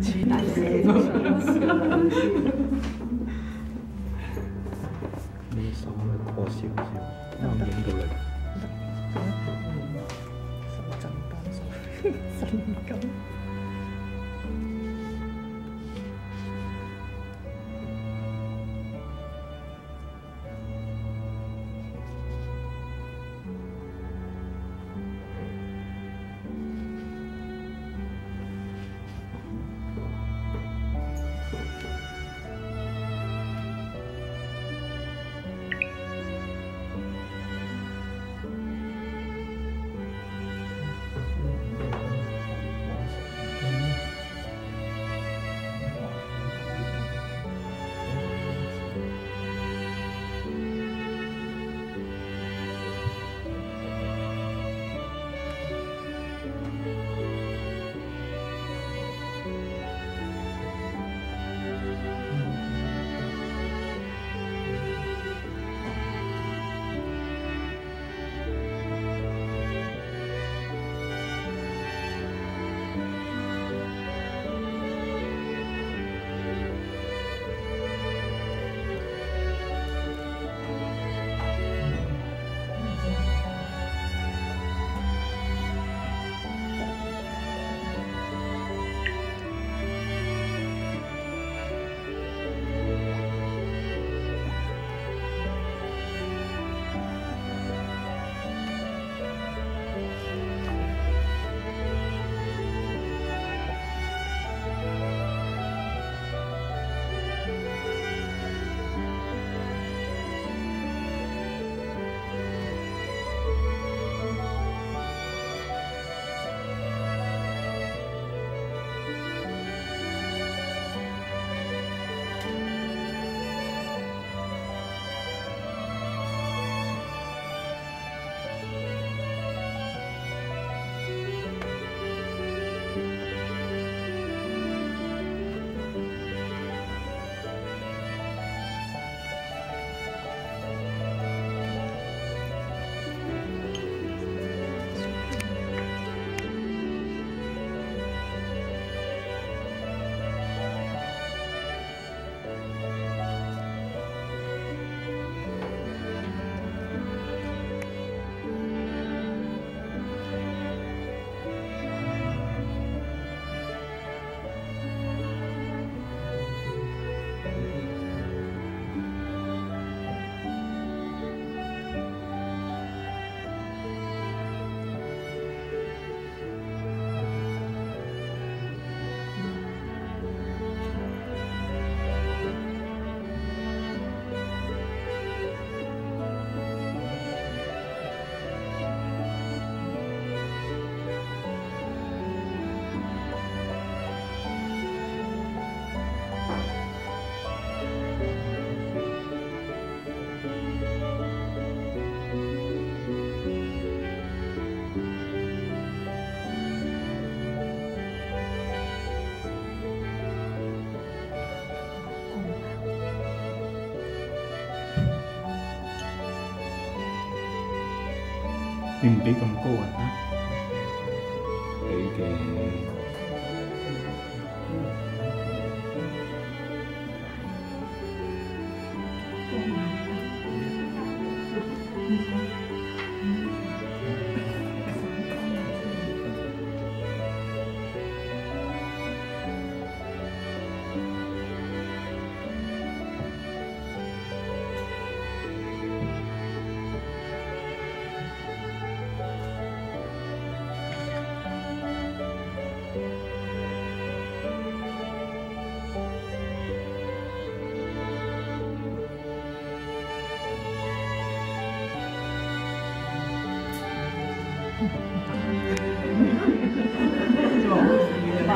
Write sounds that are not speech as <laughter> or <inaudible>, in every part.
取代谁？你手咪過少少，因為影到你。手震緊，手震緊。你唔俾咁高啊！俾嘅。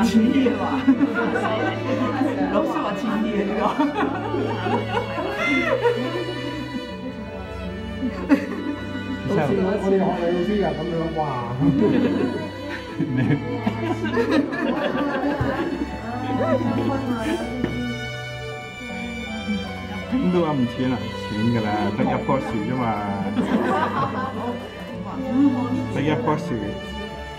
话轻啲啊嘛，老師話輕啲啊呢之後我我哋學你老師又咁樣，哇！咁 <laughs> 都話唔錢啊，錢㗎啦，得一棵樹啫嘛，<laughs> 得一棵樹，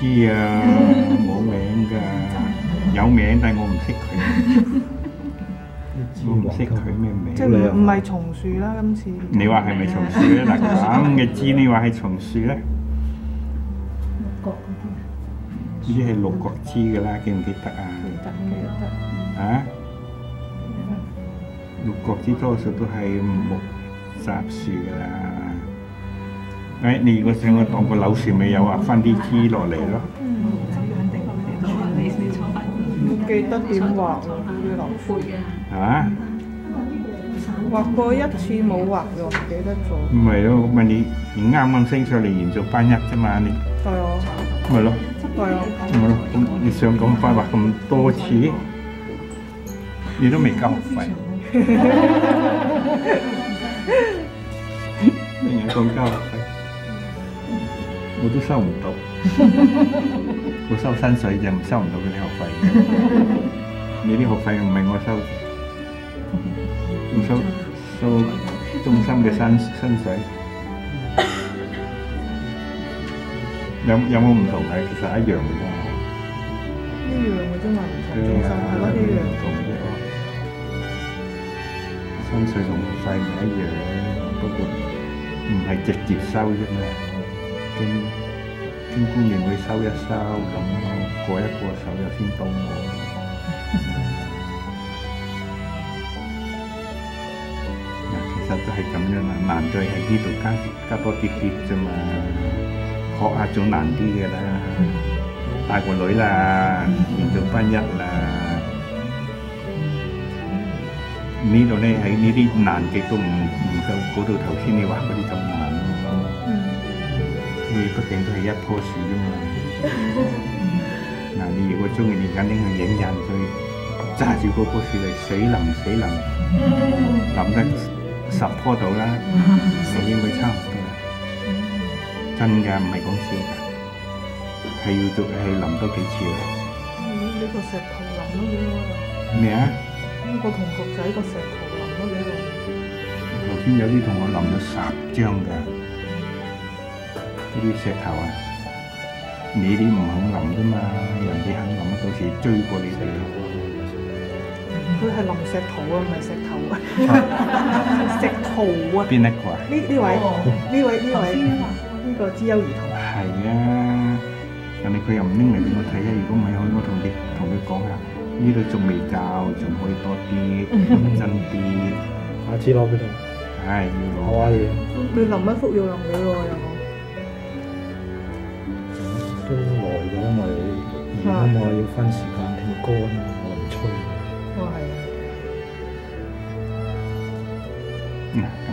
知啊，冇名㗎，有名但係我唔識佢，<laughs> 我唔識佢咩名即係名。唔唔係松樹啦，今次。你話係咪松樹咧？<laughs> 嗱咁嘅知你話係松樹咧？呢啲係六角枝㗎啦，記唔記得啊？記得記得。啊？六角枝多數都係木雜樹㗎啦。誒，你如果想我當個柳樹，咪有畫翻啲枝落嚟咯。唔記得點畫喎？啲流灰啊？畫過一次冇畫喎，唔記得咗。唔係咯，咪你你啱啱升上嚟研做班一啫嘛，你係啊，咪咯，係啊。咪咯，咁你想咁快畫咁多次，你都未交學費。<laughs> 你係講交我都收唔到，<laughs> 我收薪水就唔收唔到嗰啲學費。你啲學費唔係我收嘅，我收收中心嘅薪薪水。有有冇唔同嘅？其實一樣嘅啫。一樣嘅啫嘛，唔同對中心係咯，一樣。唔同嘅喎。薪水同學費唔一樣，不過唔係直接收啫嘛。經經官員會收一收，咁過一過手又先到我。<laughs> 嗱，其實都係咁樣啦，難在喺呢度加加多啲啲啫嘛，學下仲難啲嘅啦。大個女啦，研做班一啦。呢度咧喺呢啲難極都唔唔夠嗰度頭先你話嗰啲咁。你畢竟都係一棵樹啫嘛。嗱，你如果中意，你肯定去影印佢，揸住嗰棵樹嚟死淋死淋，淋得十棵到啦，就應該差唔多啦。真㗎，唔係講笑㗎，係要做係淋多幾次啦。呢個石頭淋咗幾多咩啊？呢個同學仔個石頭淋咗幾多？頭先有啲同學淋咗十張㗎，呢啲石頭啊，你啲唔肯淋啫嘛，人哋肯淋，到時追過你哋。佢係淋石頭啊，唔係石頭啊，<laughs> 石頭啊！邊一個啊？呢呢位呢位呢位呢個知優兒童，係啊，但係佢又唔拎嚟俾我睇啊！如果唔係，我我同你同佢講下，呢度仲未教，仲可以多啲真啲，下次攞俾你，係要攞。好啊嘢，佢淋一幅要淋幾耐啊？而家我要分時間聽歌啊嘛，我唔吹。我係啊，嗱咁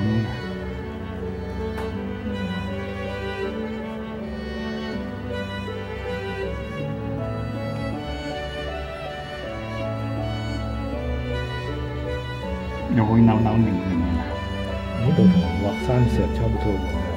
又會扭扭擰擰啊！呢度同畫山石差唔多。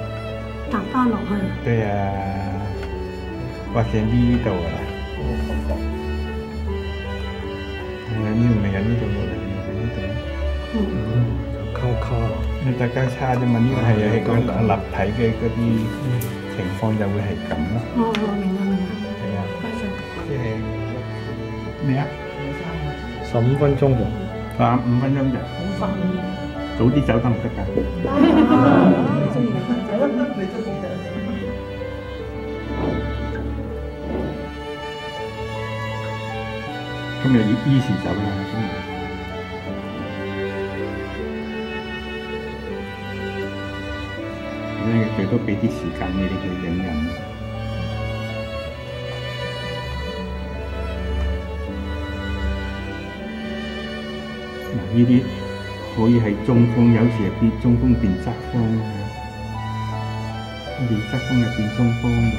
搭翻落去。對啊，或者呢度啊，係啊，呢度咪有呢度落嚟，又呢度。嗯，個卡卡啊，你大家差啫嘛，呢個係係個立體嘅嗰啲情況就會係咁咯。哦，我明啦明啦，係啊，即係咩啊？十五分鐘就。啊，五分鐘就好快。早啲走得唔得㗎？你中意你中意得。今日依時走啦，今日。咁咧，最多俾啲時間你哋去影印。嗱，呢啲可以係中風，有時係變中風變側風嘅，變側風又變中風咁。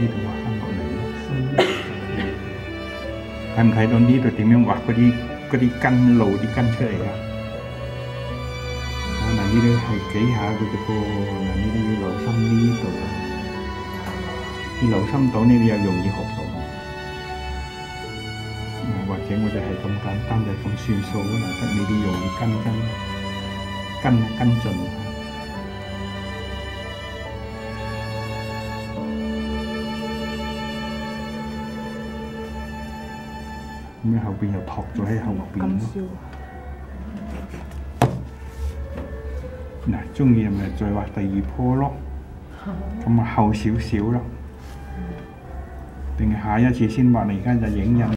呢度畫翻落嚟咯，睇唔睇到呢度點樣畫嗰啲嗰啲根路啲根出嚟啊？啊嗱，呢啲係幾下嘅啫噃，嗱呢啲要留心呢度，要留心到呢啲又容易學到。或者我哋係咁簡單就咁算數啦，得呢啲容易跟跟跟跟進。咁樣後邊又托咗喺後邊咯。嗱，中意咪再畫第二棵咯，咁啊厚少少咯。定下一次先畫，你而家就影印。